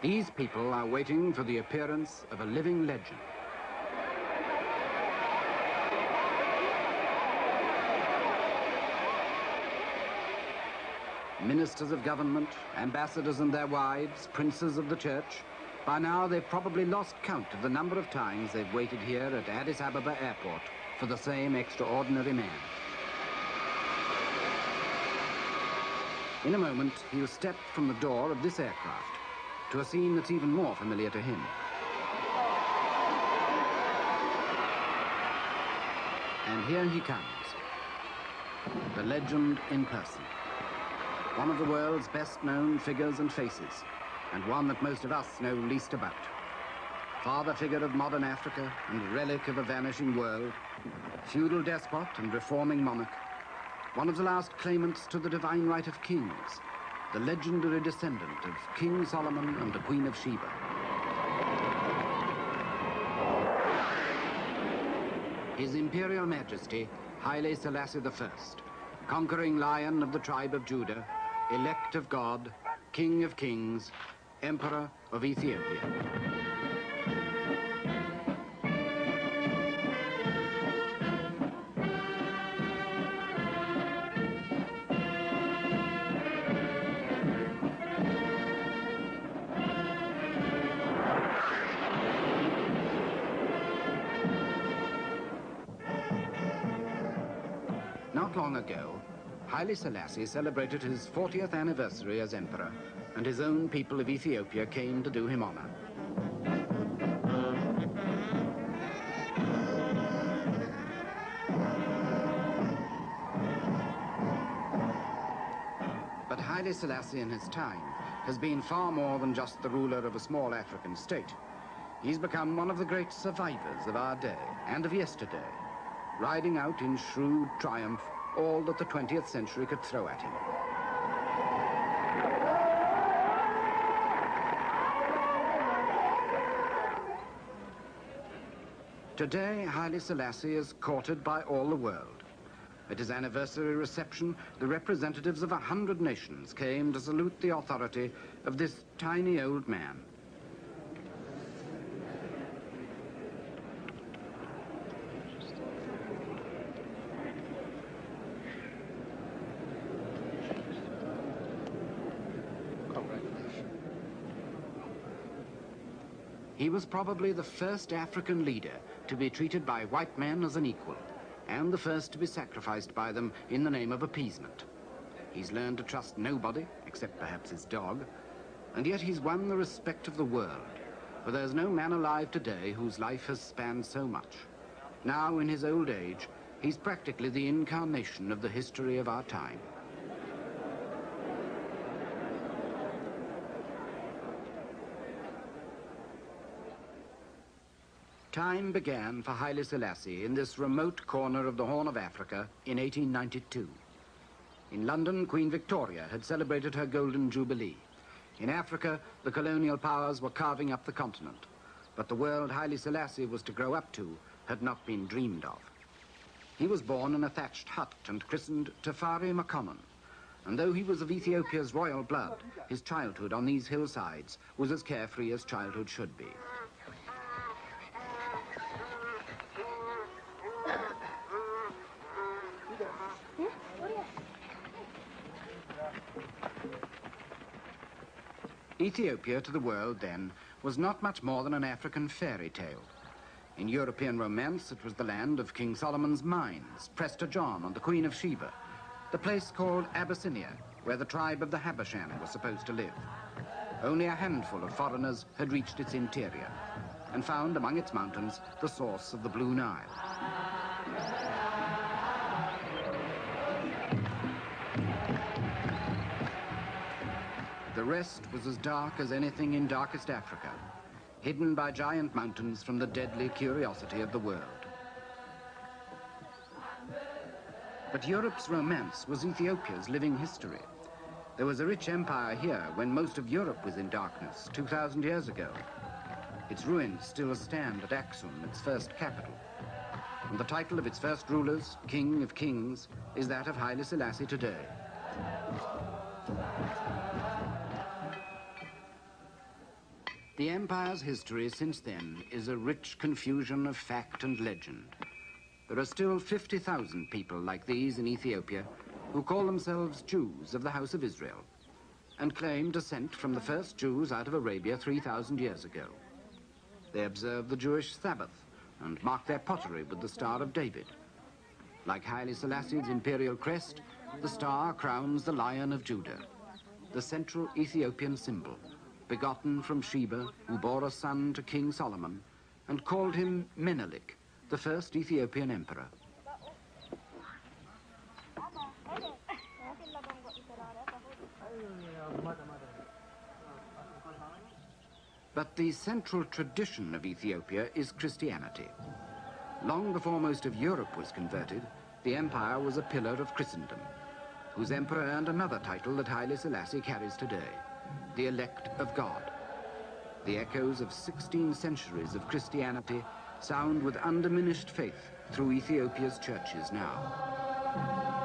These people are waiting for the appearance of a living legend. Ministers of government, ambassadors and their wives, princes of the church, by now they've probably lost count of the number of times they've waited here at Addis Ababa airport for the same extraordinary man. In a moment, he'll step from the door of this aircraft to a scene that's even more familiar to him. And here he comes, the legend in person. One of the world's best known figures and faces, and one that most of us know least about. Father figure of modern Africa and relic of a vanishing world, feudal despot and reforming monarch, one of the last claimants to the divine right of kings, the legendary descendant of King Solomon and the Queen of Sheba. His Imperial Majesty, Haile Selassie I, conquering lion of the tribe of Judah, elect of God, King of kings, Emperor of Ethiopia. Long ago, Haile Selassie celebrated his 40th anniversary as emperor, and his own people of Ethiopia came to do him honor. But Haile Selassie in his time has been far more than just the ruler of a small African state. He's become one of the great survivors of our day and of yesterday, riding out in shrewd triumph all that the 20th century could throw at him. Today, Haile Selassie is courted by all the world. At his anniversary reception, the representatives of a hundred nations came to salute the authority of this tiny old man. He was probably the first African leader to be treated by white men as an equal, and the first to be sacrificed by them in the name of appeasement. He's learned to trust nobody, except perhaps his dog, and yet he's won the respect of the world, for there's no man alive today whose life has spanned so much. Now, in his old age, he's practically the incarnation of the history of our time. Time began for Haile Selassie in this remote corner of the Horn of Africa in 1892. In London, Queen Victoria had celebrated her Golden Jubilee. In Africa, the colonial powers were carving up the continent. But the world Haile Selassie was to grow up to had not been dreamed of. He was born in a thatched hut and christened Tafari Makonnen. And though he was of Ethiopia's royal blood, his childhood on these hillsides was as carefree as childhood should be. Ethiopia to the world then was not much more than an African fairy tale. In European romance, it was the land of King Solomon's mines, Prester John and the Queen of Sheba, the place called Abyssinia, where the tribe of the Habeshan was supposed to live. Only a handful of foreigners had reached its interior and found among its mountains the source of the Blue Nile. The rest was as dark as anything in darkest Africa, hidden by giant mountains from the deadly curiosity of the world. But Europe's romance was Ethiopia's living history. There was a rich empire here when most of Europe was in darkness 2,000 years ago. Its ruins still stand at Axum, its first capital. And the title of its first rulers, King of Kings, is that of Haile Selassie today. The empire's history since then is a rich confusion of fact and legend. There are still 50,000 people like these in Ethiopia who call themselves Jews of the House of Israel and claim descent from the first Jews out of Arabia 3,000 years ago. They observe the Jewish Sabbath and mark their pottery with the Star of David. Like Haile Selassie's imperial crest, the star crowns the Lion of Judah, the central Ethiopian symbol, begotten from Sheba, who bore a son to King Solomon, and called him Menelik, the first Ethiopian emperor. But the central tradition of Ethiopia is Christianity. Long before most of Europe was converted, the empire was a pillar of Christendom, whose emperor earned another title that Haile Selassie carries today, the elect of God. The echoes of 16 centuries of Christianity sound with undiminished faith through Ethiopia's churches now.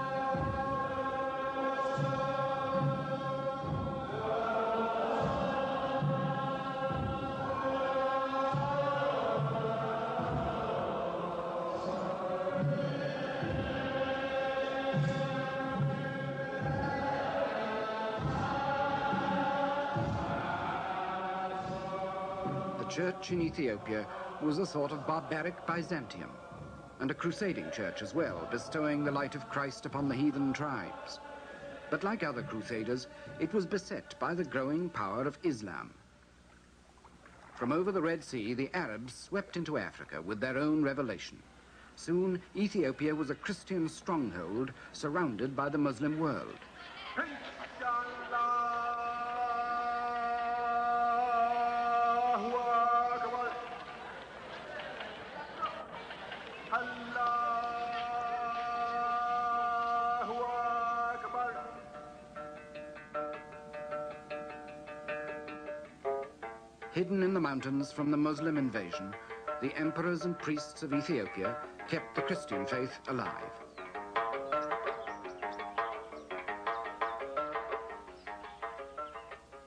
Church in Ethiopia was a sort of barbaric Byzantium, and a crusading church as well, bestowing the light of Christ upon the heathen tribes. But like other crusaders, it was beset by the growing power of Islam. From over the Red Sea, the Arabs swept into Africa with their own revelation. Soon, Ethiopia was a Christian stronghold surrounded by the Muslim world. Mountains from the Muslim invasion, the emperors and priests of Ethiopia kept the Christian faith alive.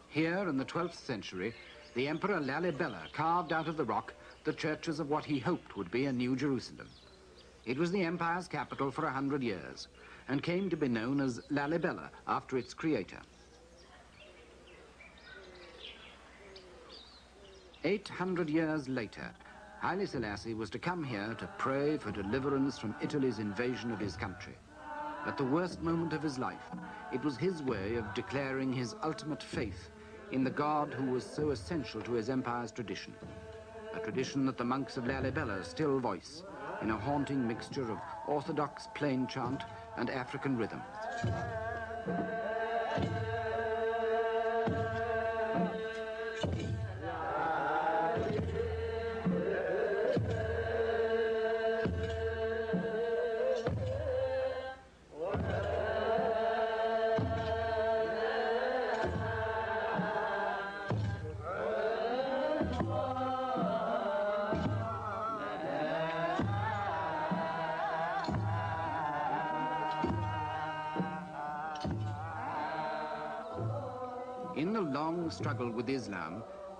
Here in the 12th century, the Emperor Lalibela carved out of the rock the churches of what he hoped would be a New Jerusalem. It was the empire's capital for a hundred years and came to be known as Lalibela after its creator. 800 years later, Haile Selassie was to come here to pray for deliverance from Italy's invasion of his country. At the worst moment of his life, it was his way of declaring his ultimate faith in the God who was so essential to his empire's tradition. A tradition that the monks of Lalibela still voice in a haunting mixture of orthodox plain chant and African rhythm.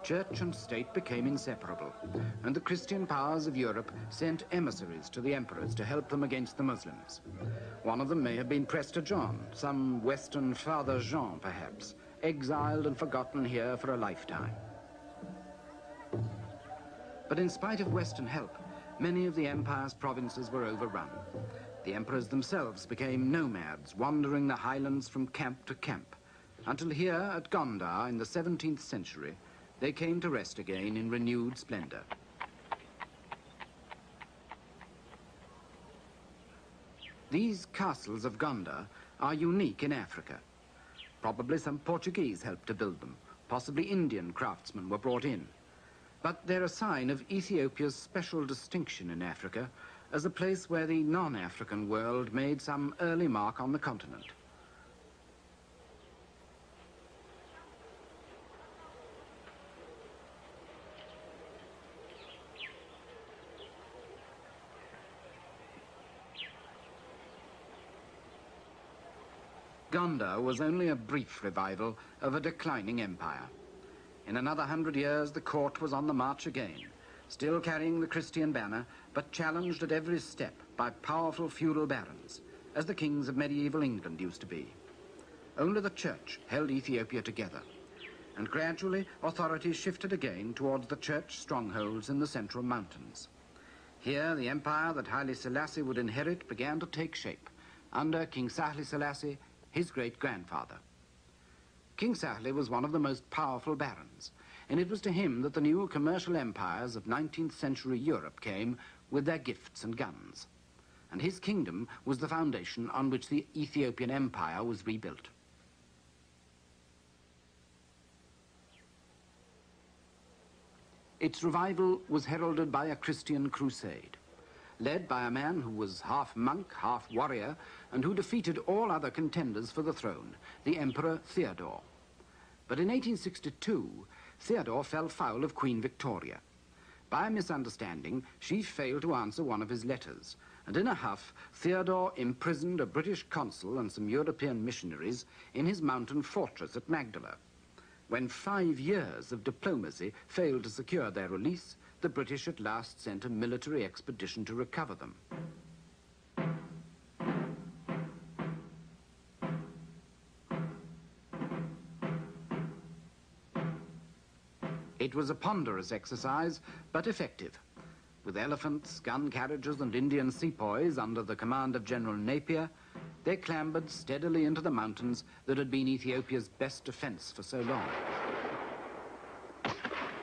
Church and state became inseparable, and the Christian powers of Europe sent emissaries to the emperors to help them against the Muslims. One of them may have been Prester John, some Western Father Jean, perhaps, exiled and forgotten here for a lifetime. But in spite of Western help, many of the empire's provinces were overrun. The emperors themselves became nomads, wandering the highlands from camp to camp until here at Gondar in the 17th century, they came to rest again in renewed splendor. These castles of Gondar are unique in Africa. Probably some Portuguese helped to build them. Possibly Indian craftsmen were brought in. But they're a sign of Ethiopia's special distinction in Africa as a place where the non-African world made some early mark on the continent. Gondar was only a brief revival of a declining empire. In another hundred years, the court was on the march again, still carrying the Christian banner, but challenged at every step by powerful feudal barons, as the kings of medieval England used to be. Only the church held Ethiopia together, and gradually authorities shifted again towards the church strongholds in the central mountains. Here, the empire that Haile Selassie would inherit began to take shape, under King Sahle Selassie, his great-grandfather. King Sahle was one of the most powerful barons, and it was to him that the new commercial empires of 19th century Europe came with their gifts and guns. And his kingdom was the foundation on which the Ethiopian empire was rebuilt. Its revival was heralded by a Christian crusade, led by a man who was half monk, half warrior, and who defeated all other contenders for the throne, the Emperor Theodore. But in 1862, Theodore fell foul of Queen Victoria. By misunderstanding, she failed to answer one of his letters, and in a huff, Theodore imprisoned a British consul and some European missionaries in his mountain fortress at Magdala. When five years of diplomacy failed to secure their release, the British at last sent a military expedition to recover them. It was a ponderous exercise, but effective. With elephants, gun carriages, and Indian sepoys under the command of General Napier, they clambered steadily into the mountains that had been Ethiopia's best defense for so long.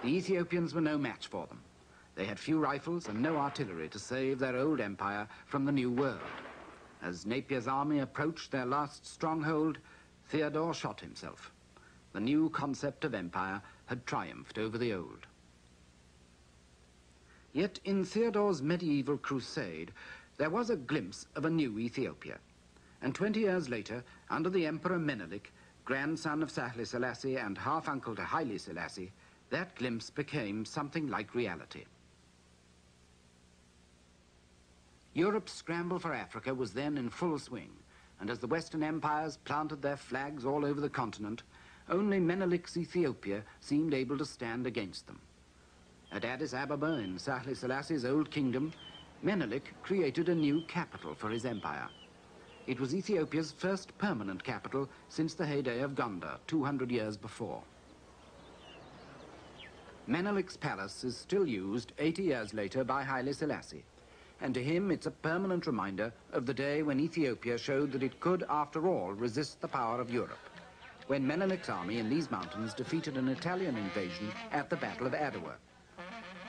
The Ethiopians were no match for them. They had few rifles and no artillery to save their old empire from the new world. As Napier's army approached their last stronghold, Theodore shot himself. The new concept of empire had triumphed over the old. Yet in Theodore's medieval crusade, there was a glimpse of a new Ethiopia. And 20 years later, under the Emperor Menelik, grandson of Sahle Selassie and half-uncle to Haile Selassie, that glimpse became something like reality. Europe's scramble for Africa was then in full swing, and as the Western empires planted their flags all over the continent, only Menelik's Ethiopia seemed able to stand against them. At Addis Ababa in Sahle Selassie's old kingdom, Menelik created a new capital for his empire. It was Ethiopia's first permanent capital since the heyday of Gondar, 200 years before. Menelik's palace is still used 80 years later by Haile Selassie, and to him it's a permanent reminder of the day when Ethiopia showed that it could, after all, resist the power of Europe when Menelik's army in these mountains defeated an Italian invasion at the Battle of Adowa.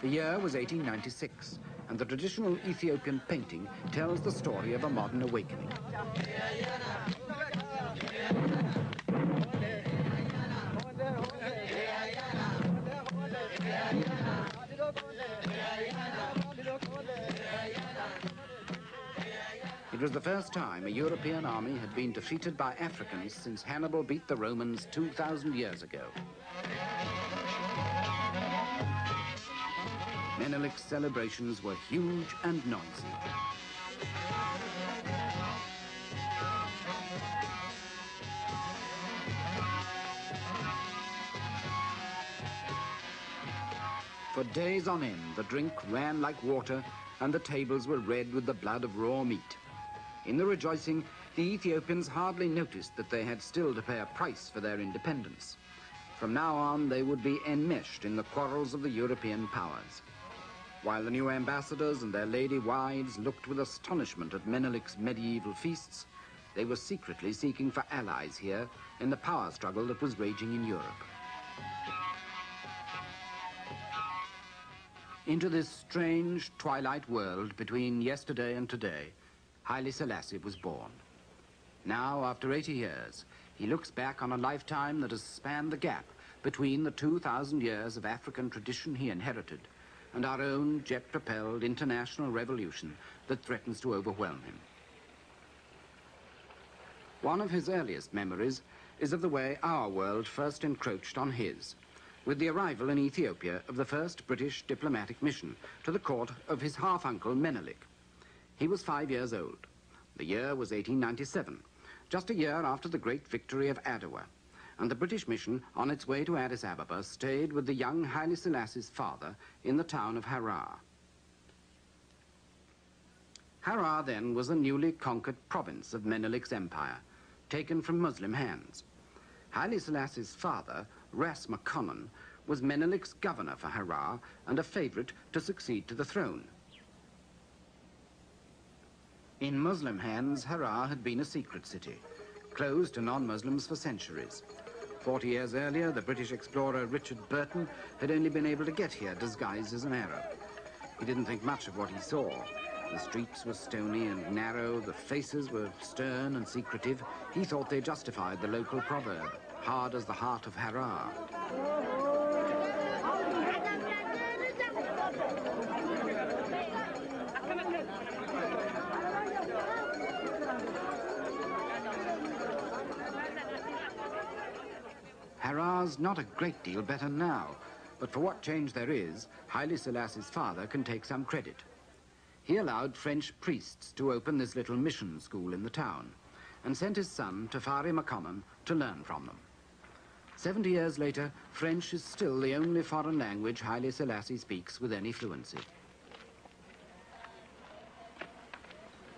The year was 1896, and the traditional Ethiopian painting tells the story of a modern awakening. It was the first time a European army had been defeated by Africans since Hannibal beat the Romans 2,000 years ago. Menelik's celebrations were huge and noisy. For days on end, the drink ran like water and the tables were red with the blood of raw meat. In the rejoicing, the Ethiopians hardly noticed that they had still to pay a price for their independence. From now on, they would be enmeshed in the quarrels of the European powers. While the new ambassadors and their lady wives looked with astonishment at Menelik's medieval feasts, they were secretly seeking for allies here in the power struggle that was raging in Europe. Into this strange twilight world between yesterday and today, Haile Selassie was born. Now, after 80 years, he looks back on a lifetime that has spanned the gap between the 2,000 years of African tradition he inherited and our own jet-propelled international revolution that threatens to overwhelm him. One of his earliest memories is of the way our world first encroached on his, with the arrival in Ethiopia of the first British diplomatic mission to the court of his half-uncle Menelik. He was five years old. The year was 1897, just a year after the great victory of Adwa, and the British mission on its way to Addis Ababa stayed with the young Haile Selassie's father in the town of Harar. Harar then was a newly conquered province of Menelik's empire, taken from Muslim hands. Haile Selassie's father, Ras Makonnen, was Menelik's governor for Harar and a favorite to succeed to the throne. In Muslim hands, Harar had been a secret city, closed to non-Muslims for centuries. Forty years earlier, the British explorer Richard Burton had only been able to get here disguised as an Arab. He didn't think much of what he saw. The streets were stony and narrow, the faces were stern and secretive. He thought they justified the local proverb, hard as the heart of Harar. Harar's not a great deal better now, but for what change there is, Haile Selassie's father can take some credit. He allowed French priests to open this little mission school in the town and sent his son, Tafari Makonnen, to learn from them. Seventy years later, French is still the only foreign language Haile Selassie speaks with any fluency.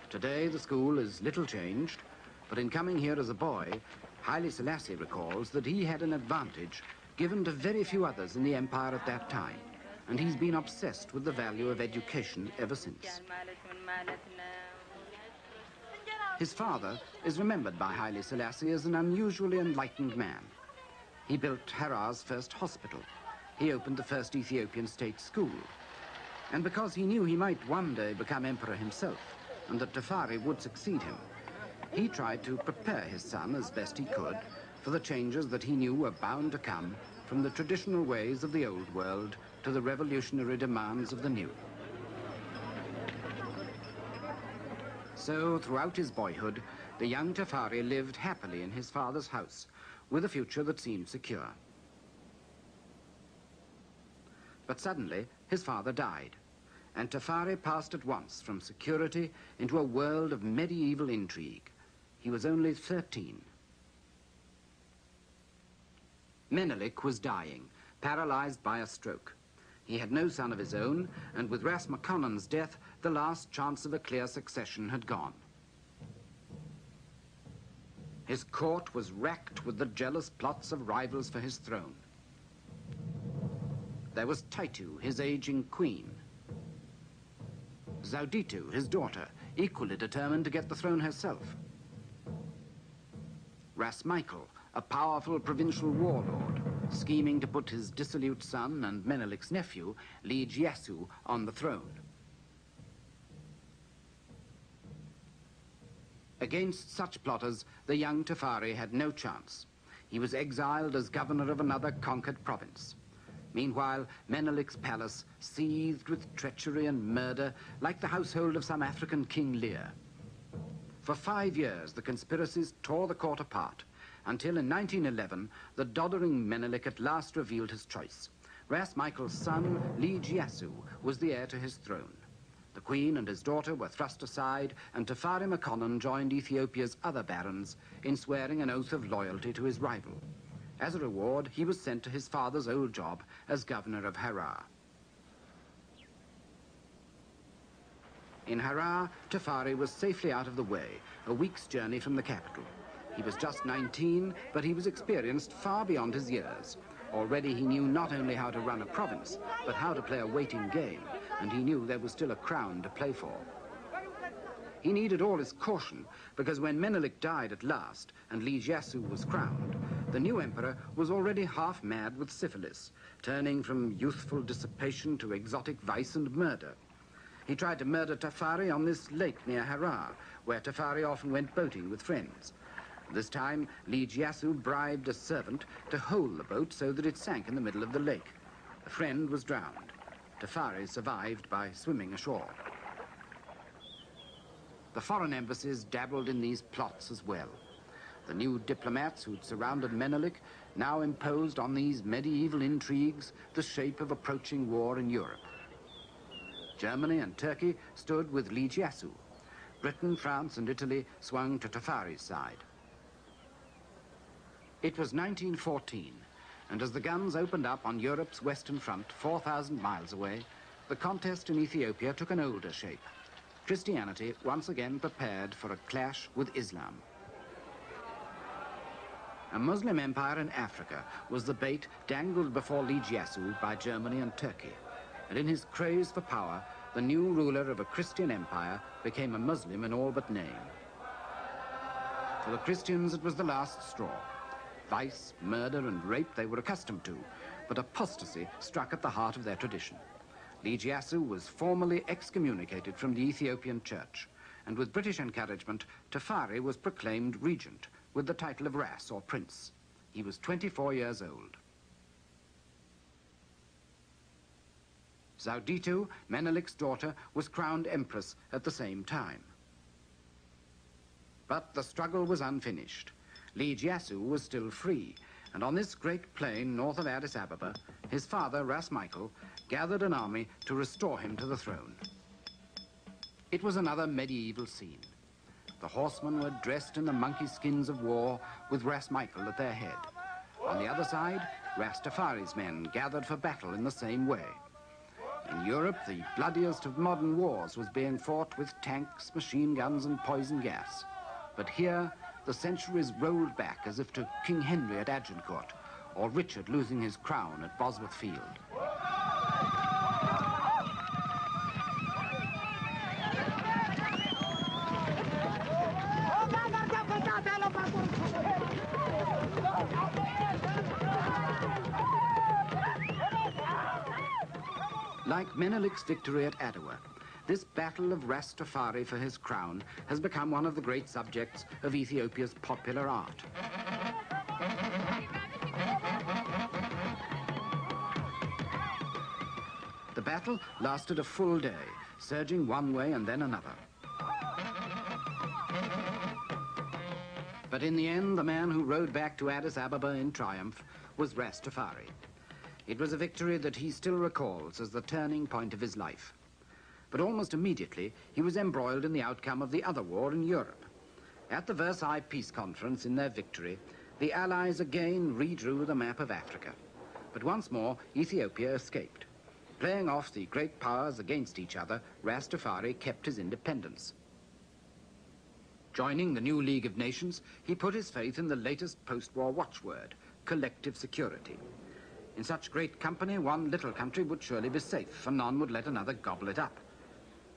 Today, the school is little changed, but in coming here as a boy, Haile Selassie recalls that he had an advantage given to very few others in the empire at that time, and he's been obsessed with the value of education ever since. His father is remembered by Haile Selassie as an unusually enlightened man. He built Harar's first hospital. He opened the first Ethiopian state school. And because he knew he might one day become emperor himself, and that Tafari would succeed him, he tried to prepare his son as best he could for the changes that he knew were bound to come from the traditional ways of the old world to the revolutionary demands of the new. So, throughout his boyhood, the young Tafari lived happily in his father's house, with a future that seemed secure. But suddenly, his father died, and Tafari passed at once from security into a world of medieval intrigue. He was only 13. Menelik was dying, paralyzed by a stroke. He had no son of his own, and with Ras Makonnen's death, the last chance of a clear succession had gone. His court was racked with the jealous plots of rivals for his throne. There was Taitu, his aging queen. Zauditu, his daughter, equally determined to get the throne herself. Ras Michael, a powerful provincial warlord, scheming to put his dissolute son and Menelik's nephew, Lij Yasu, on the throne. Against such plotters, the young Tafari had no chance. He was exiled as governor of another conquered province. Meanwhile, Menelik's palace seethed with treachery and murder like the household of some African King Lear. For five years, the conspiracies tore the court apart, until in 1911, the doddering Menelik at last revealed his choice. Ras Michael's son, Lij Yasu, was the heir to his throne. The queen and his daughter were thrust aside, and Tafari Makonnen joined Ethiopia's other barons in swearing an oath of loyalty to his rival. As a reward, he was sent to his father's old job as governor of Harar. In Harar, Tafari was safely out of the way, a week's journey from the capital. He was just 19, but he was experienced far beyond his years. Already he knew not only how to run a province, but how to play a waiting game, and he knew there was still a crown to play for. He needed all his caution, because when Menelik died at last and Yasu was crowned, the new emperor was already half mad with syphilis, turning from youthful dissipation to exotic vice and murder. He tried to murder Tafari on this lake near Harar, where Tafari often went boating with friends. This time, Lij Yasu bribed a servant to hold the boat so that it sank in the middle of the lake. A friend was drowned. Tafari survived by swimming ashore. The foreign embassies dabbled in these plots as well. The new diplomats who'd surrounded Menelik now imposed on these medieval intrigues the shape of approaching war in Europe. Germany and Turkey stood with Lij Yasu. Britain, France and Italy swung to Tafari's side. It was 1914, and as the guns opened up on Europe's western front, 4,000 miles away, the contest in Ethiopia took an older shape. Christianity once again prepared for a clash with Islam. A Muslim empire in Africa was the bait dangled before Lij Yasu by Germany and Turkey. And in his craze for power, the new ruler of a Christian empire became a Muslim in all but name. For the Christians, it was the last straw. Vice, murder, and rape they were accustomed to, but apostasy struck at the heart of their tradition. Lij was formally excommunicated from the Ethiopian church, and with British encouragement, Tafari was proclaimed regent with the title of Ras, or prince. He was 24 years old. Zauditu, Menelik's daughter, was crowned empress at the same time. But the struggle was unfinished. Lij Yasu was still free, and on this great plain north of Addis Ababa, his father, Ras Michael, gathered an army to restore him to the throne. It was another medieval scene. The horsemen were dressed in the monkey skins of war with Ras Michael at their head. On the other side, Rastafari's men gathered for battle in the same way. In Europe, the bloodiest of modern wars was being fought with tanks, machine guns, and poison gas. But here, the centuries rolled back as if to King Henry at Agincourt, or Richard losing his crown at Bosworth Field. Like Menelik's victory at Adowa, this battle of Rastafari for his crown has become one of the great subjects of Ethiopia's popular art. The battle lasted a full day, surging one way and then another. But in the end, the man who rode back to Addis Ababa in triumph was Rastafari. It was a victory that he still recalls as the turning point of his life. But almost immediately, he was embroiled in the outcome of the other war in Europe. At the Versailles Peace Conference in their victory, the Allies again redrew the map of Africa. But once more, Ethiopia escaped. Playing off the great powers against each other, Rastafari kept his independence. Joining the new League of Nations, he put his faith in the latest post-war watchword, collective security. In such great company, one little country would surely be safe, and none would let another gobble it up.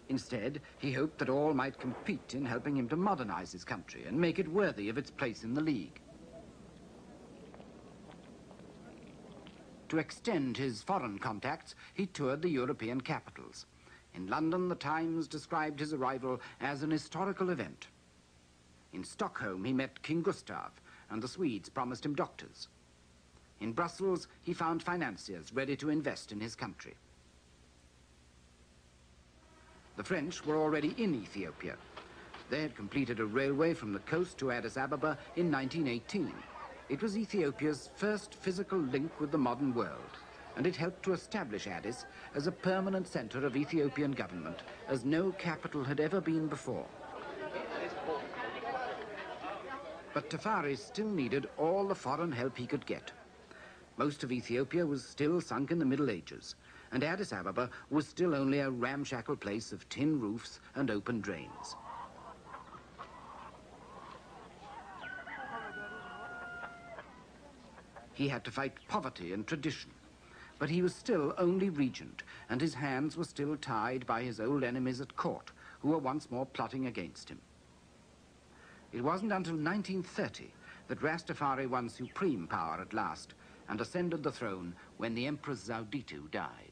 Instead, he hoped that all might compete in helping him to modernize his country and make it worthy of its place in the League. To extend his foreign contacts, he toured the European capitals. In London, the Times described his arrival as an historical event. In Stockholm, he met King Gustav, and the Swedes promised him doctors. In Brussels, he found financiers ready to invest in his country. The French were already in Ethiopia. They had completed a railway from the coast to Addis Ababa in 1918. It was Ethiopia's first physical link with the modern world, and it helped to establish Addis as a permanent center of Ethiopian government, as no capital had ever been before. But Tafari still needed all the foreign help he could get. Most of Ethiopia was still sunk in the Middle Ages, and Addis Ababa was still only a ramshackle place of tin roofs and open drains. He had to fight poverty and tradition, but he was still only regent, and his hands were still tied by his old enemies at court, who were once more plotting against him. It wasn't until 1930 that Rastafari won supreme power at last and ascended the throne when the Empress Zauditu died.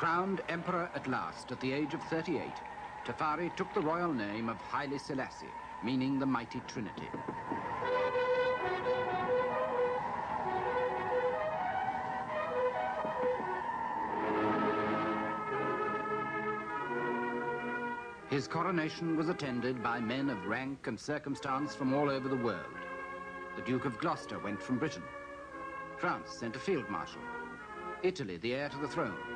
Crowned emperor at last at the age of 38, Tafari took the royal name of Haile Selassie, meaning the mighty Trinity. His coronation was attended by men of rank and circumstance from all over the world. The Duke of Gloucester went from Britain. France sent a field marshal. Italy, the heir to the throne.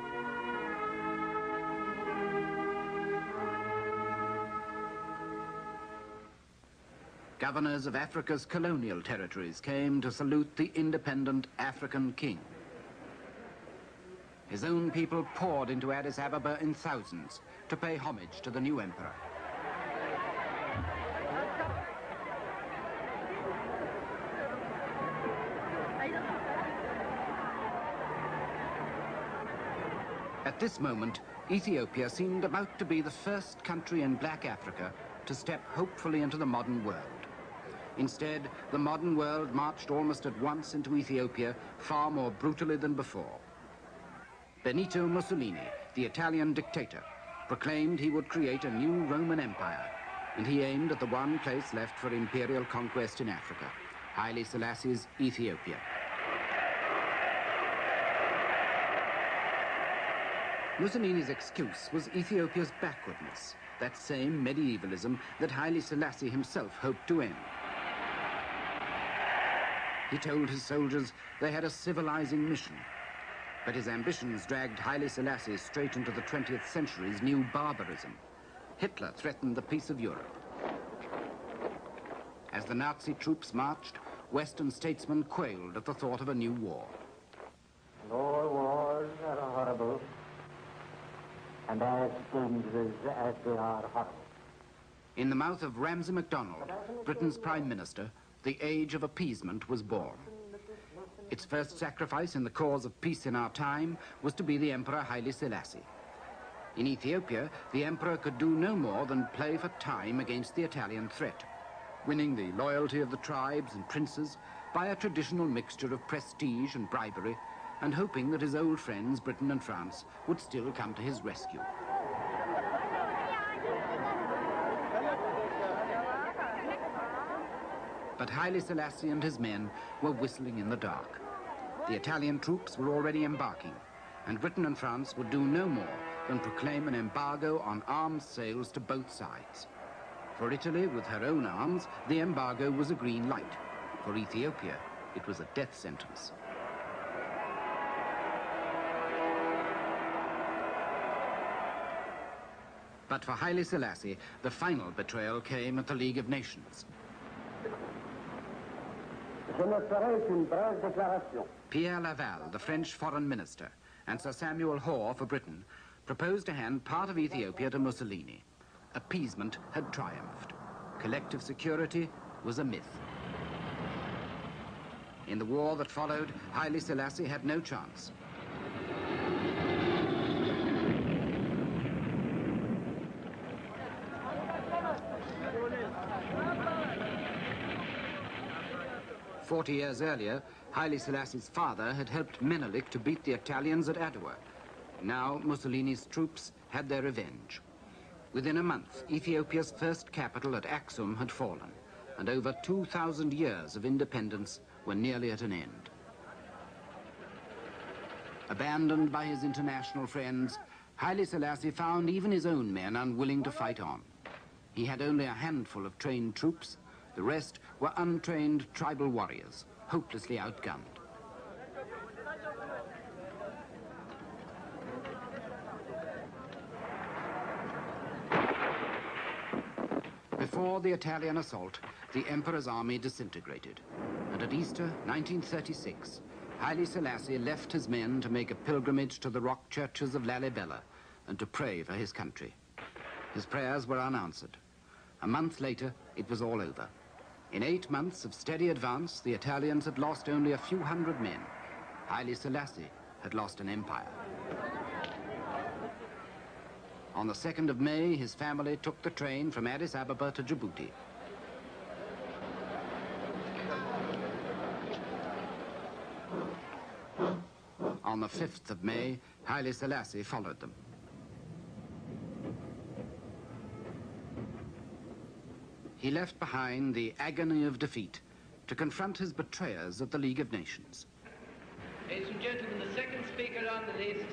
Governors of Africa's colonial territories came to salute the independent African king. His own people poured into Addis Ababa in thousands to pay homage to the new emperor. At this moment, Ethiopia seemed about to be the first country in black Africa to step hopefully into the modern world. Instead, the modern world marched almost at once into Ethiopia far more brutally than before. Benito Mussolini, the Italian dictator, proclaimed he would create a new Roman Empire, and he aimed at the one place left for imperial conquest in Africa, Haile Selassie's Ethiopia. Mussolini's excuse was Ethiopia's backwardness, that same medievalism that Haile Selassie himself hoped to end. He told his soldiers they had a civilizing mission, but his ambitions dragged Haile Selassie straight into the 20th century's new barbarism. Hitler threatened the peace of Europe. As the Nazi troops marched, Western statesmen quailed at the thought of a new war. All wars are horrible, and as dangerous as they are horrible. In the mouth of Ramsay MacDonald, Britain's Prime Minister, the age of appeasement was born. Its first sacrifice in the cause of peace in our time was to be the Emperor Haile Selassie. In Ethiopia, the emperor could do no more than play for time against the Italian threat, winning the loyalty of the tribes and princes by a traditional mixture of prestige and bribery, and hoping that his old friends, Britain and France, would still come to his rescue. But Haile Selassie and his men were whistling in the dark. The Italian troops were already embarking, and Britain and France would do no more than proclaim an embargo on arms sales to both sides. For Italy, with her own arms, the embargo was a green light. For Ethiopia, it was a death sentence. But for Haile Selassie, the final betrayal came at the League of Nations. Pierre Laval, the French foreign minister, and Sir Samuel Hoare for Britain, proposed to hand part of Ethiopia to Mussolini. Appeasement had triumphed. Collective security was a myth. In the war that followed, Haile Selassie had no chance. Forty years earlier, Haile Selassie's father had helped Menelik to beat the Italians at Adwa. Now Mussolini's troops had their revenge. Within a month, Ethiopia's first capital at Axum had fallen, and over 2,000 years of independence were nearly at an end. Abandoned by his international friends, Haile Selassie found even his own men unwilling to fight on. He had only a handful of trained troops. The rest were untrained tribal warriors, hopelessly outgunned. Before the Italian assault, the emperor's army disintegrated. And at Easter 1936, Haile Selassie left his men to make a pilgrimage to the rock churches of Lalibela and to pray for his country. His prayers were unanswered. A month later, it was all over. In eight months of steady advance, the Italians had lost only a few hundred men. Haile Selassie had lost an empire. On the 2nd of May, his family took the train from Addis Ababa to Djibouti. On the 5th of May, Haile Selassie followed them. He left behind the agony of defeat to confront his betrayers at the League of Nations. Ladies and gentlemen, the second speaker on the list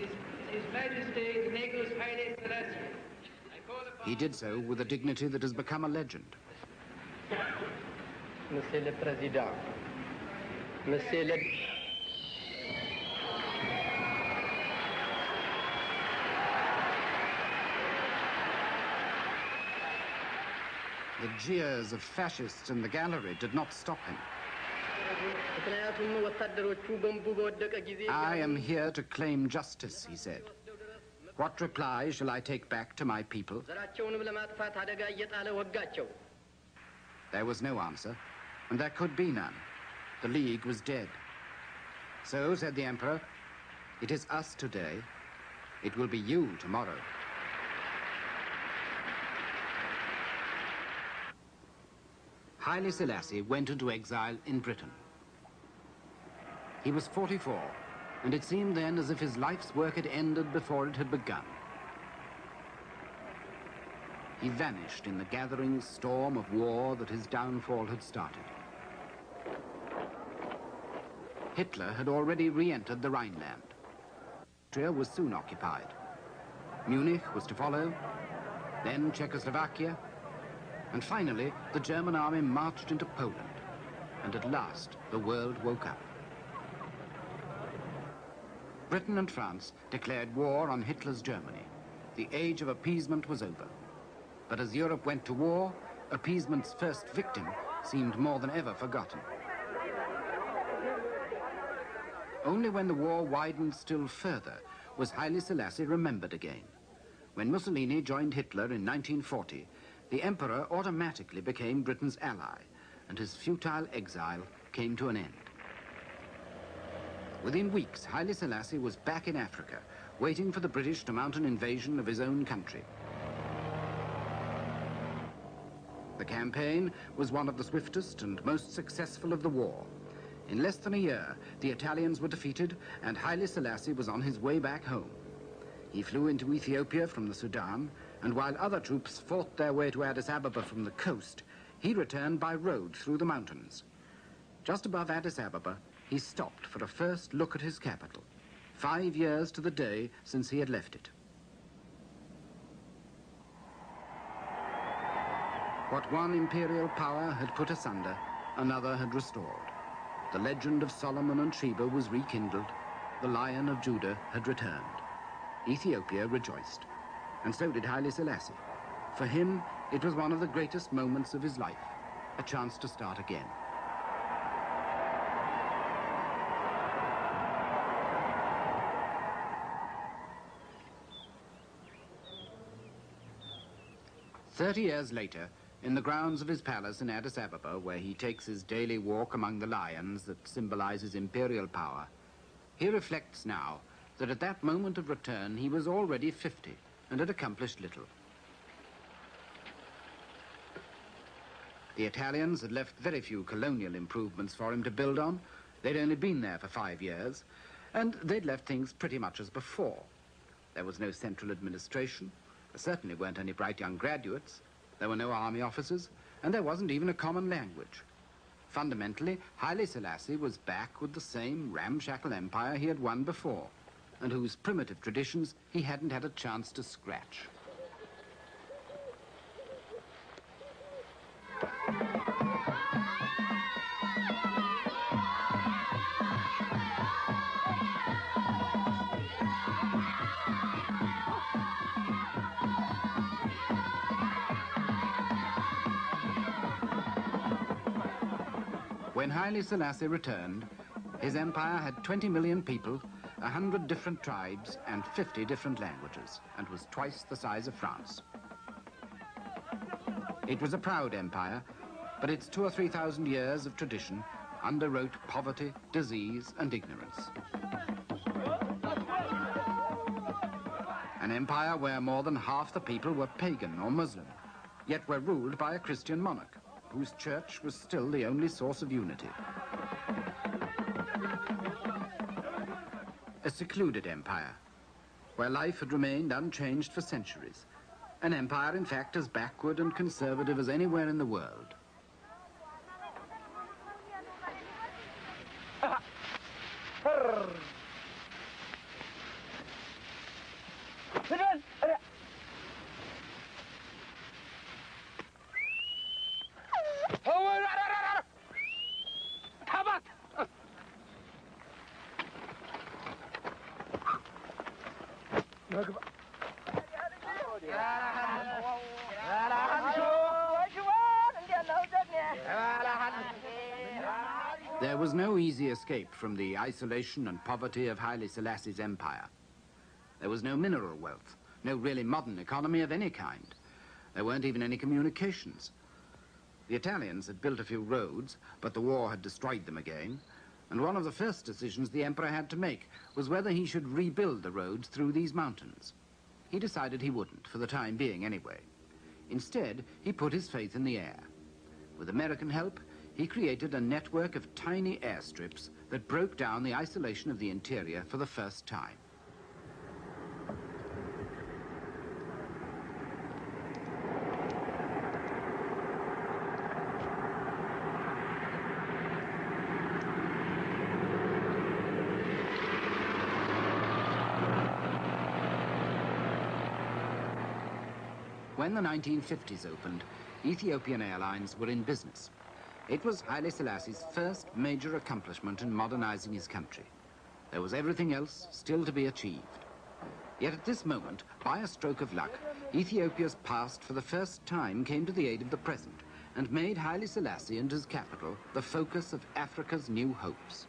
is His Majesty the Negus Haile Selassie. I call upon He did so with a dignity that has become a legend. Monsieur le Président, Monsieur le... The jeers of fascists in the gallery did not stop him. I am here to claim justice, he said. What reply shall I take back to my people? There was no answer, and there could be none. The League was dead. So, said the Emperor, it is us today. It will be you tomorrow. Haile Selassie went into exile in Britain. He was 44, and it seemed then as if his life's work had ended before it had begun. He vanished in the gathering storm of war that his downfall had started. Hitler had already re-entered the Rhineland. Austria was soon occupied. Munich was to follow, then Czechoslovakia, and finally the German army marched into Poland. And at last the world woke up. Britain and France declared war on Hitler's Germany. The age of appeasement was over. But as Europe went to war, appeasement's first victim seemed more than ever forgotten. Only when the war widened still further was Haile Selassie remembered again. When Mussolini joined Hitler in 1940, the emperor automatically became Britain's ally, and his futile exile came to an end. Within weeks, Haile Selassie was back in Africa, waiting for the British to mount an invasion of his own country. The campaign was one of the swiftest and most successful of the war. In less than a year, the Italians were defeated and Haile Selassie was on his way back home. He flew into Ethiopia from the Sudan, and while other troops fought their way to Addis Ababa from the coast, he returned by road through the mountains. Just above Addis Ababa, he stopped for a first look at his capital, five years to the day since he had left it. What one imperial power had put asunder, another had restored. The legend of Solomon and Sheba was rekindled. The Lion of Judah had returned. Ethiopia rejoiced. And so did Haile Selassie. For him, it was one of the greatest moments of his life, a chance to start again. Thirty years later, in the grounds of his palace in Addis Ababa, where he takes his daily walk among the lions that symbolizes imperial power, he reflects now that at that moment of return he was already 50 and had accomplished little. The Italians had left very few colonial improvements for him to build on. They'd only been there for five years, and they'd left things pretty much as before. There was no central administration. There certainly weren't any bright young graduates. There were no army officers, and there wasn't even a common language. Fundamentally, Haile Selassie was back with the same ramshackle empire he had won before, and whose primitive traditions he hadn't had a chance to scratch. When Haile Selassie returned, his empire had 20 million people, 100 different tribes, and 50 different languages, and was twice the size of France. It was a proud empire, but its two or three thousand years of tradition underwrote poverty, disease, and ignorance. An empire where more than half the people were pagan or Muslim, yet were ruled by a Christian monarch, whose church was still the only source of unity. a secluded empire, where life had remained unchanged for centuries. An empire, in fact, as backward and conservative as anywhere in the world. Hit There was no easy escape from the isolation and poverty of Haile Selassie's empire. There was no mineral wealth, no really modern economy of any kind. There weren't even any communications. The Italians had built a few roads, but the war had destroyed them again. And one of the first decisions the emperor had to make was whether he should rebuild the roads through these mountains. He decided he wouldn't, for the time being anyway. Instead, he put his faith in the air. With American help, he created a network of tiny airstrips that broke down the isolation of the interior for the first time. When the 1950s opened, Ethiopian Airlines were in business. It was Haile Selassie's first major accomplishment in modernizing his country. There was everything else still to be achieved. Yet at this moment, by a stroke of luck, Ethiopia's past for the first time came to the aid of the present and made Haile Selassie and his capital the focus of Africa's new hopes.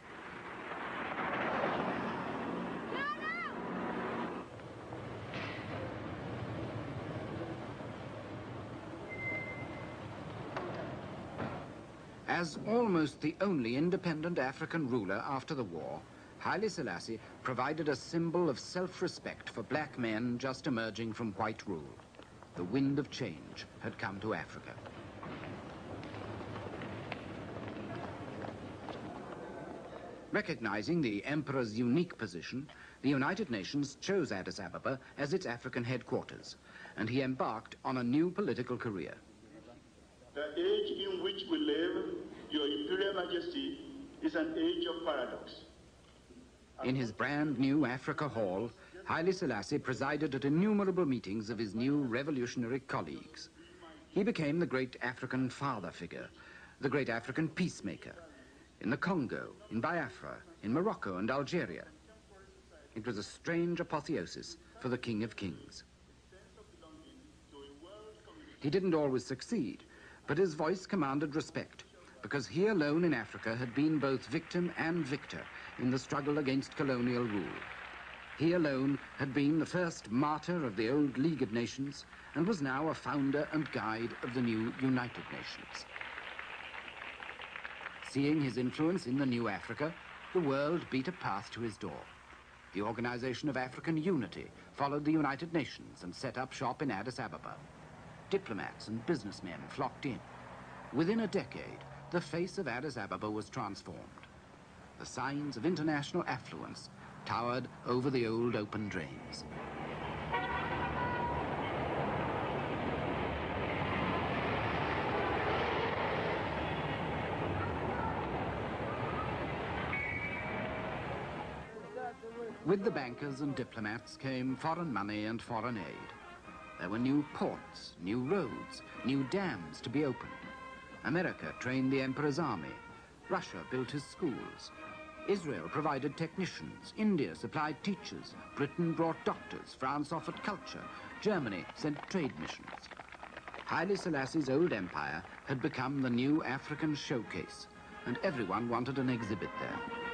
As almost the only independent African ruler after the war, Haile Selassie provided a symbol of self-respect for black men just emerging from white rule. The wind of change had come to Africa. Recognizing the emperor's unique position, the United Nations chose Addis Ababa as its African headquarters, and he embarked on a new political career. The age in which we live, Your Imperial Majesty, is an age of paradox. In his brand new Africa Hall, Haile Selassie presided at innumerable meetings of his new revolutionary colleagues. He became the great African father figure, the great African peacemaker, in the Congo, in Biafra, in Morocco and Algeria. It was a strange apotheosis for the King of Kings. He didn't always succeed, but his voice commanded respect because he alone in Africa had been both victim and victor in the struggle against colonial rule. He alone had been the first martyr of the old League of Nations and was now a founder and guide of the new United Nations. Seeing his influence in the new Africa, the world beat a path to his door. The Organization of African Unity followed the United Nations and set up shop in Addis Ababa. Diplomats and businessmen flocked in. Within a decade, the face of Addis Ababa was transformed. The signs of international affluence towered over the old open drains. With the bankers and diplomats came foreign money and foreign aid. There were new ports, new roads, new dams to be opened. America trained the emperor's army. Russia built his schools. Israel provided technicians. India supplied teachers. Britain brought doctors. France offered culture. Germany sent trade missions. Haile Selassie's old empire had become the new African showcase, and everyone wanted an exhibit there.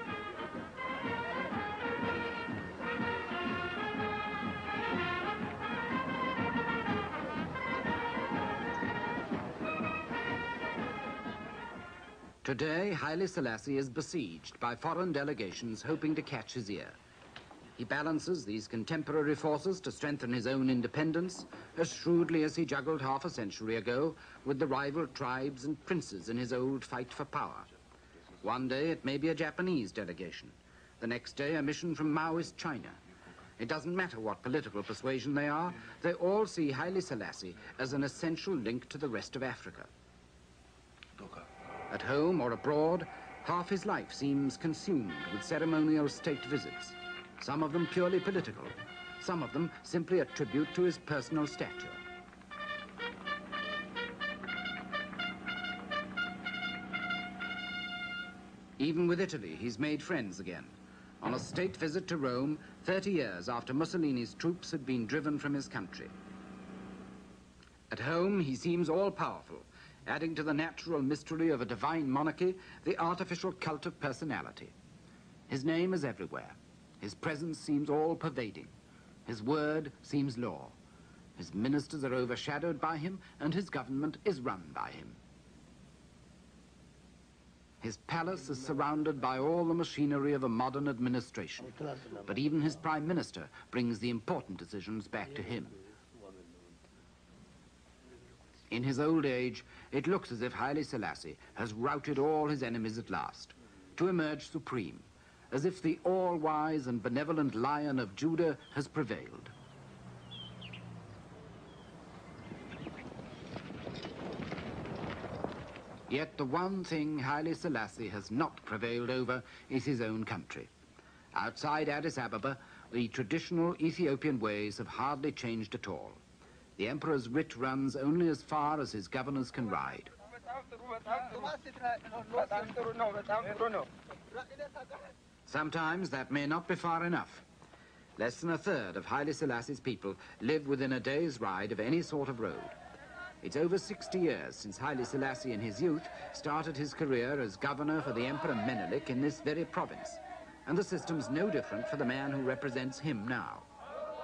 Today, Haile Selassie is besieged by foreign delegations hoping to catch his ear. He balances these contemporary forces to strengthen his own independence as shrewdly as he juggled half a century ago with the rival tribes and princes in his old fight for power. One day it may be a Japanese delegation. The next day a mission from Maoist China. It doesn't matter what political persuasion they are, they all see Haile Selassie as an essential link to the rest of Africa. At home or abroad, half his life seems consumed with ceremonial state visits, some of them purely political, some of them simply a tribute to his personal stature. Even with Italy, he's made friends again. On a state visit to Rome, 30 years after Mussolini's troops had been driven from his country. At home, he seems all-powerful, adding to the natural mystery of a divine monarchy the artificial cult of personality. His name is everywhere. His presence seems all-pervading. His word seems law. His ministers are overshadowed by him, and his government is run by him. His palace is surrounded by all the machinery of a modern administration. But even his prime minister brings the important decisions back to him. In his old age, it looks as if Haile Selassie has routed all his enemies at last, to emerge supreme, as if the all-wise and benevolent Lion of Judah has prevailed. Yet the one thing Haile Selassie has not prevailed over is his own country. Outside Addis Ababa, the traditional Ethiopian ways have hardly changed at all. The emperor's writ runs only as far as his governors can ride. Sometimes that may not be far enough. Less than a third of Haile Selassie's people live within a day's ride of any sort of road. It's over 60 years since Haile Selassie in his youth started his career as governor for the Emperor Menelik in this very province. And the system's no different for the man who represents him now.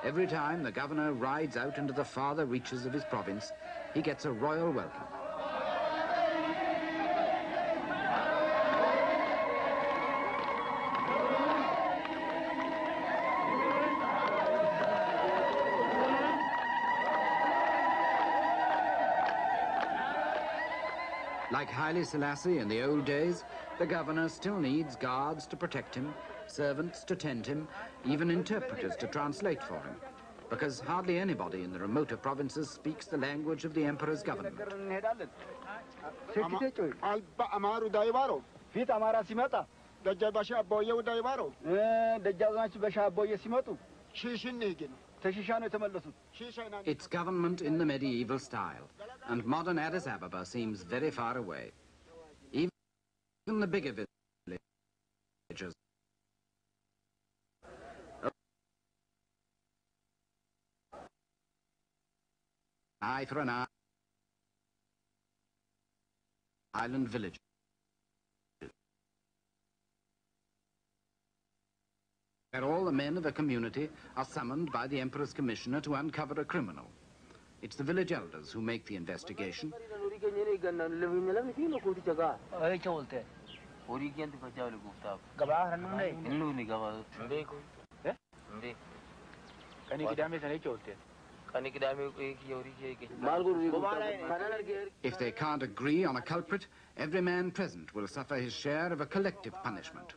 Every time the governor rides out into the farther reaches of his province, he gets a royal welcome. Like Haile Selassie in the old days, the governor still needs guards to protect him, servants to tend him, even interpreters to translate for him, because hardly anybody in the remoter provinces speaks the language of the emperor's government. It's government in the medieval style, and modern Addis Ababa seems very far away. Even the bigger villages eye for an eye. Island village. Where all the men of a community are summoned by the Emperor's commissioner to uncover a criminal. It's the village elders who make the investigation, Gabaa hannuu ne. Kanii qidaamee sana jecha oolte. If they can't agree on a culprit, every man present will suffer his share of a collective punishment.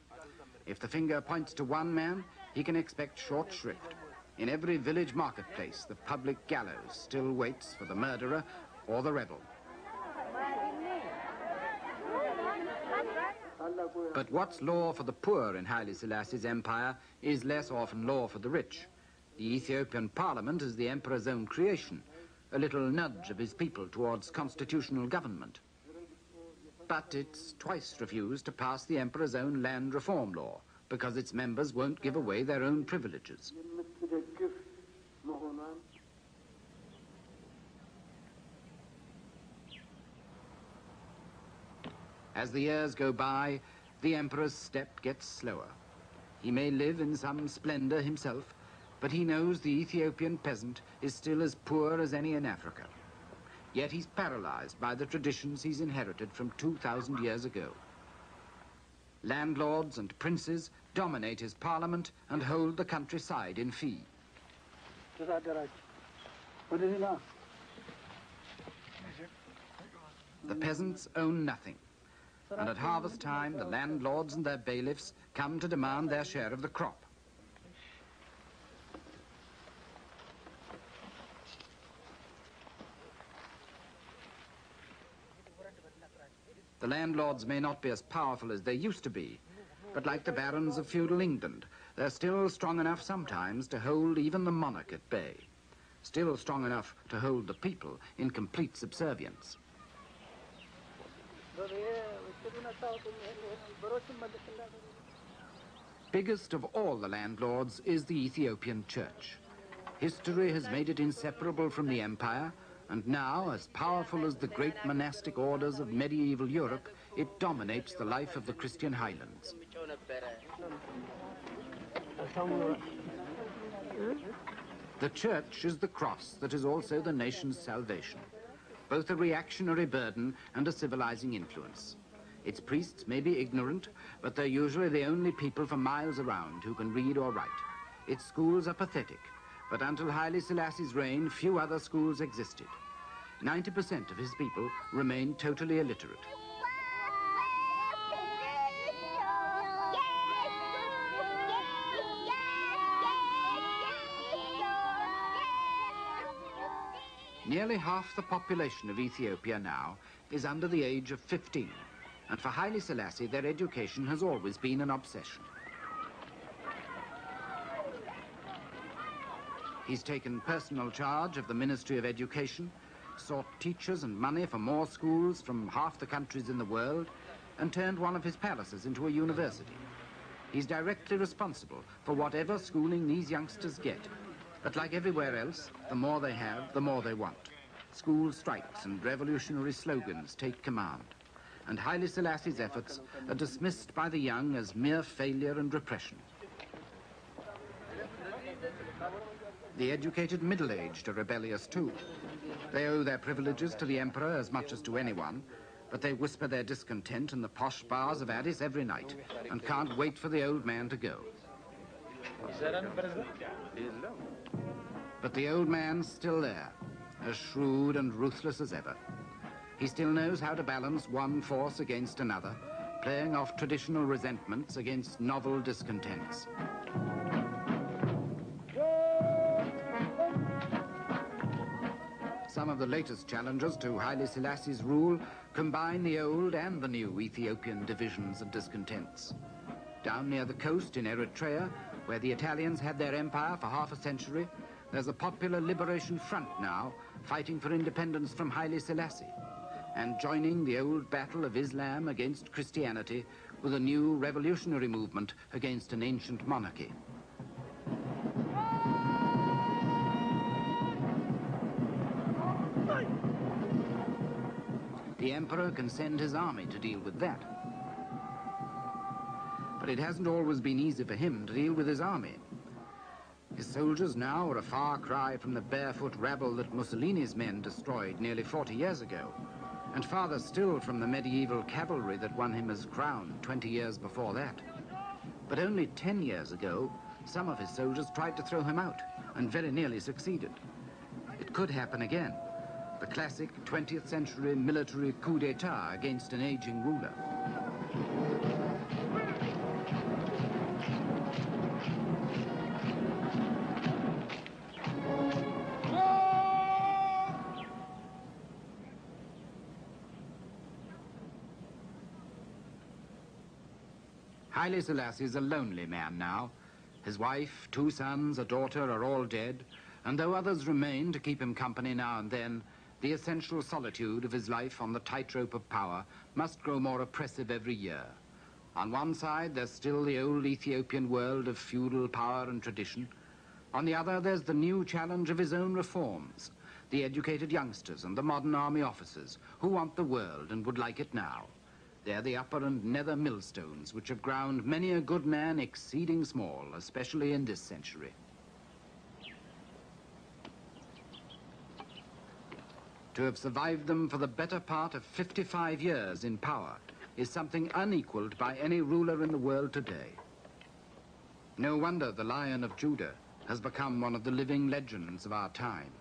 If the finger points to one man, he can expect short shrift. In every village marketplace, the public gallows still waits for the murderer or the rebel. But what's law for the poor in Haile Selassie's empire is less often law for the rich. The Ethiopian parliament is the emperor's own creation, a little nudge of his people towards constitutional government. But it's twice refused to pass the emperor's own land reform law because its members won't give away their own privileges. As the years go by, the emperor's step gets slower. He may live in some splendor himself, but he knows the Ethiopian peasant is still as poor as any in Africa. Yet he's paralyzed by the traditions he's inherited from 2,000 years ago. Landlords and princes dominate his parliament and hold the countryside in fee. The peasants own nothing, and at harvest time the landlords and their bailiffs come to demand their share of the crop. The landlords may not be as powerful as they used to be, but like the barons of feudal England, they're still strong enough sometimes to hold even the monarch at bay. Still strong enough to hold the people in complete subservience. Biggest of all the landlords is the Ethiopian church. History has made it inseparable from the empire, And now, as powerful as the great monastic orders of medieval Europe, it dominates the life of the Christian highlands. The church is the cross that is also the nation's salvation, both a reactionary burden and a civilizing influence. Its priests may be ignorant, but they're usually the only people for miles around who can read or write. Its schools are pathetic, but until Haile Selassie's reign, few other schools existed. 90% of his people remained totally illiterate. Nearly half the population of Ethiopia now is under the age of 15, and for Haile Selassie, their education has always been an obsession. He's taken personal charge of the Ministry of Education, sought teachers and money for more schools from half the countries in the world, and turned one of his palaces into a university. He's directly responsible for whatever schooling these youngsters get. But like everywhere else, the more they have, the more they want. School strikes and revolutionary slogans take command. And Haile Selassie's efforts are dismissed by the young as mere failure and repression. The educated middle-aged are rebellious too. They owe their privileges to the emperor as much as to anyone, but they whisper their discontent in the posh bars of Addis every night and can't wait for the old man to go. But the old man's still there, as shrewd and ruthless as ever. He still knows how to balance one force against another, playing off traditional resentments against novel discontents. Some of the latest challenges to Haile Selassie's rule combine the old and the new Ethiopian divisions and discontents. Down near the coast in Eritrea, where the Italians had their empire for half a century, there's a popular liberation front now fighting for independence from Haile Selassie and joining the old battle of Islam against Christianity with a new revolutionary movement against an ancient monarchy. Emperor can send his army to deal with that. But it hasn't always been easy for him to deal with his army. His soldiers now are a far cry from the barefoot rabble that Mussolini's men destroyed nearly 40 years ago, and farther still from the medieval cavalry that won him his crown 20 years before that. But only 10 years ago, some of his soldiers tried to throw him out, and very nearly succeeded. It could happen again. The classic 20th century military coup d'etat against an aging ruler. Haile Selassie is a lonely man now. His wife, two sons, a daughter are all dead, and though others remain to keep him company now and then, the essential solitude of his life on the tightrope of power must grow more oppressive every year. On one side, there's still the old Ethiopian world of feudal power and tradition. On the other, there's the new challenge of his own reforms, the educated youngsters and the modern army officers who want the world and would like it now. They're the upper and nether millstones which have ground many a good man exceeding small, especially in this century. To have survived them for the better part of 55 years in power is something unequaled by any ruler in the world today. No wonder the Lion of Judah has become one of the living legends of our time.